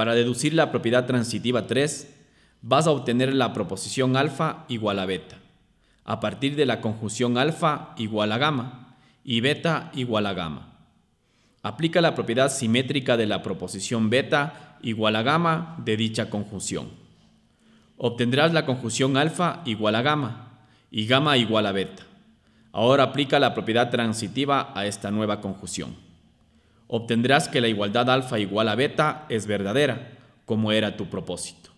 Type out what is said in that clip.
Para deducir la propiedad transitiva 3, vas a obtener la proposición alfa igual a beta, a partir de la conjunción alfa igual a gamma y beta igual a gamma. Aplica la propiedad simétrica de la proposición beta igual a gamma de dicha conjunción. Obtendrás la conjunción alfa igual a gamma y gamma igual a beta. Ahora aplica la propiedad transitiva a esta nueva conjunción. Obtendrás que la igualdad alfa igual a beta es verdadera, como era tu propósito.